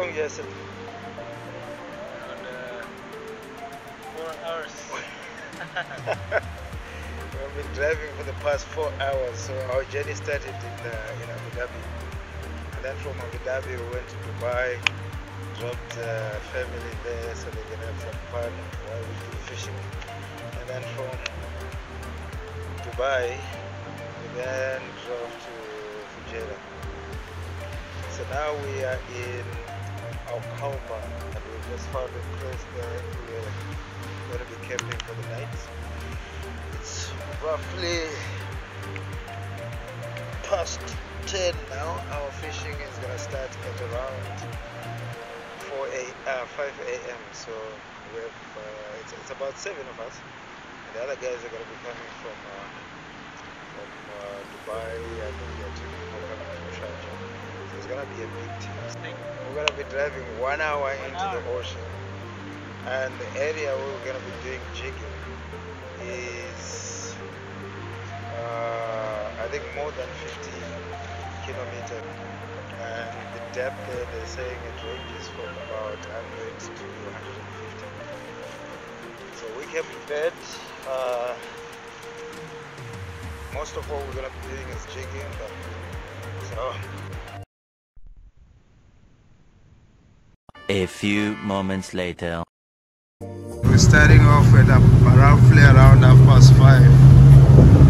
Long, Jason? Around uh, four hours. We've been driving for the past four hours. So our journey started in, uh, in Abu Dhabi. And then from Abu Dhabi, we went to Dubai, dropped uh, family there so they can have some fun while we do fishing. And then from Dubai, we then drove to Fujairah. So now we are in Al Kalba and we just found a place there. We're going to be camping for the night. It's roughly past 10 now. Our fishing is going to start at around 4 a, uh, 5 a.m. So we have, uh, it's, it's about seven of us. And the other guys are going to be coming from uh, from uh, Dubai and there are two people it's to be a big team. We're to be driving one hour into hour. the ocean. And the area where we're to be doing jigging is, uh, I think, more than 50 kilometers. And the depth there, they're saying it ranges from about 100 to 150. So we came prepared. Uh, most of what we're to be doing is jigging. But, so A few moments later. We're starting off at a, roughly around half past five.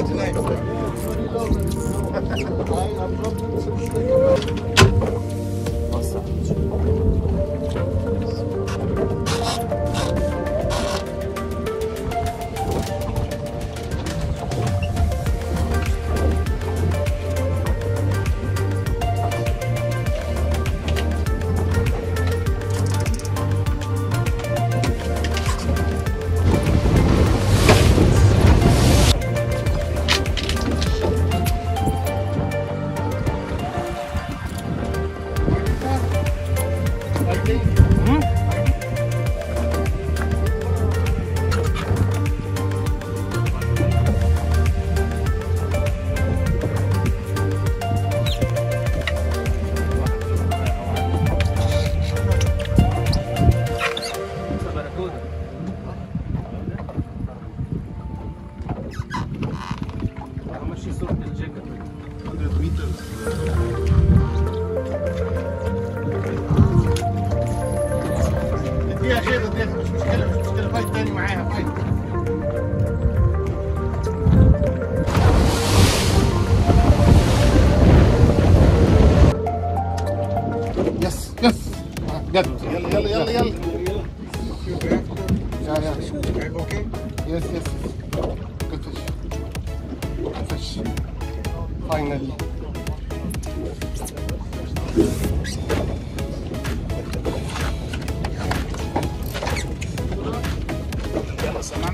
tonight. غير اديها مش مشكله مش مشكله فايت تاني معاها فايت يس يس جد يلا يلا يلا يلا. يس يس good fish good fish finally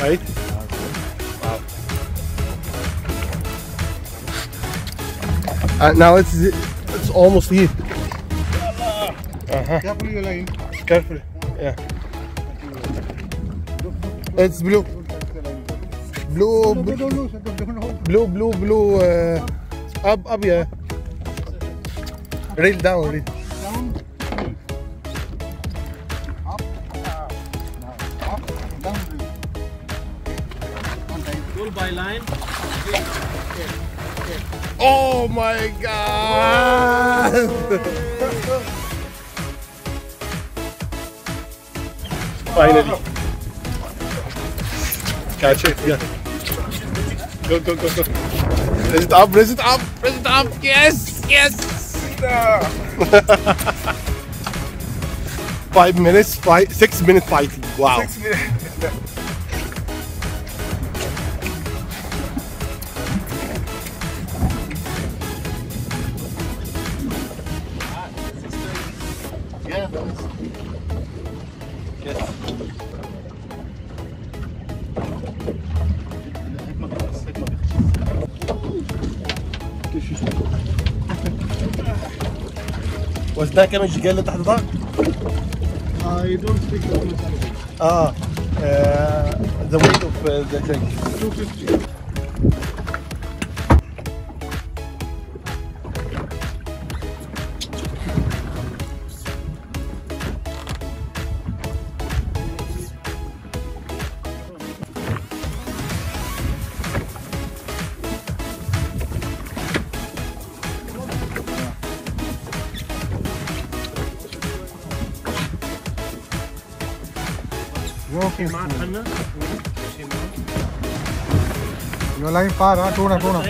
right? Wow. Uh, now it's it's almost here. Uh-huh. Careful your line. Carefully. Yeah. It's blue. Blue, No, blue, don't lose. Don't, don't hold. blue, blue, blue. Uh, up, up, yeah. Rail down, rail. My god! Finally. Catch it, yeah. Go, go, go, go. Raise it up, raise it up, raise it up. Yes, yes. five minutes, five, six minute fighting. Wow. Yeah, شفتها كم الجيجال اللي تحت ضاق؟ I don't speak آه ذا ويت اوف ذا تانك 250 You're lying far, huh? Tuna, tuna.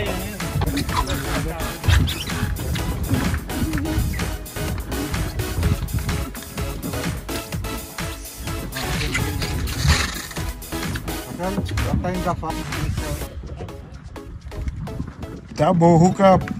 Double hookup.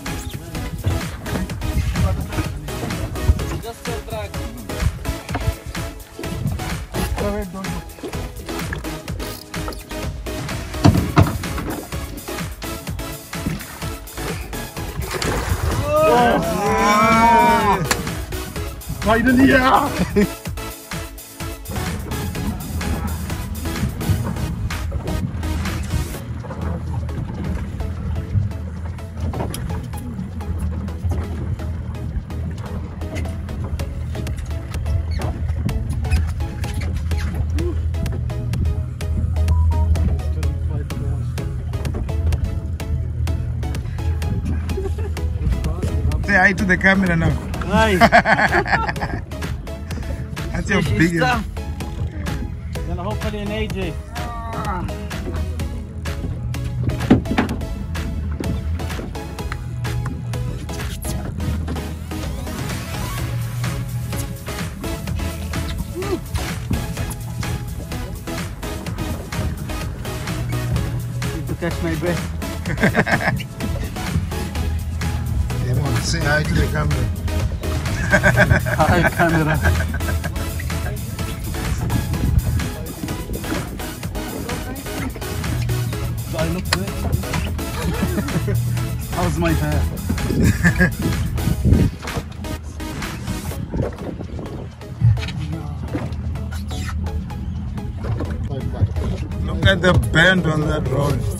Finally, yeah! Say hi to the camera now. That's your Fish is biggest. tough. Then hopefully an AJ. Catch my breath. They want to say hi to the camera. Hi, camera. I look good? How's my hair? Look at the bend on that road.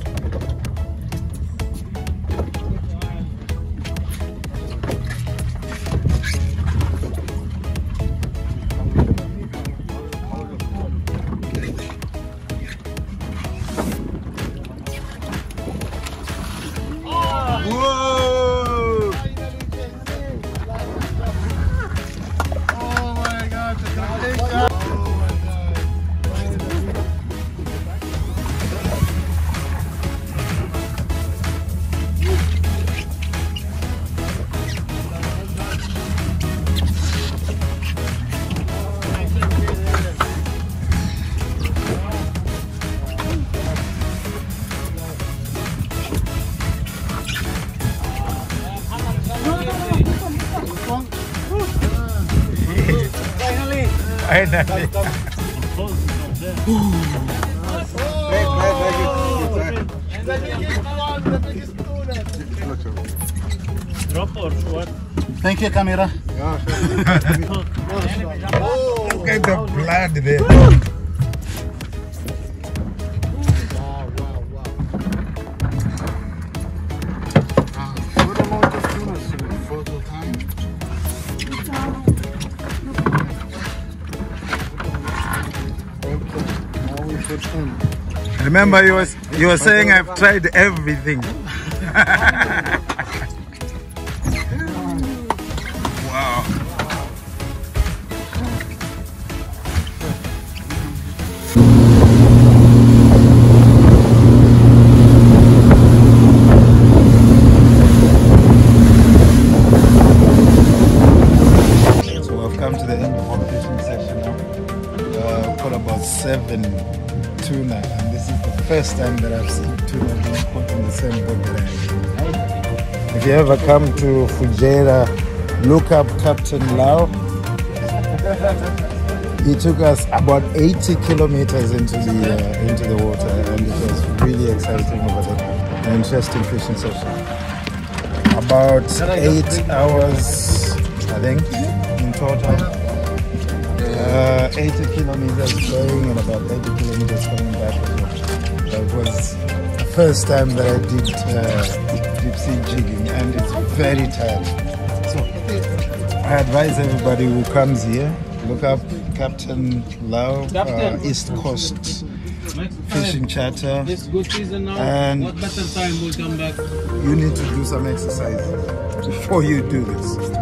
Finally. Thank you, camera. Look at the blood there. Remember, you was you were saying I've tried everything. wow. So we've come to the end of our fishing session now. Uh, we've got about seven first time that I've seen tuna being caught in the same boat that I am. If you ever come to Fujairah, look up Captain Lau. He took us about 80 kilometers into the uh, into the water, and it was really exciting over there. An interesting fishing session. About eight hours, I think, in total. Uh, 80 kilometers going and about 80 kilometers coming back. That was the first time that I did uh, deep sea jigging and it's very tiring. So I advise everybody who comes here, look up Captain Lau, uh, East Coast Fishing Charter. This good season now. And- what better time will come back? You need to do some exercise before you do this.